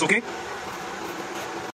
It's okay?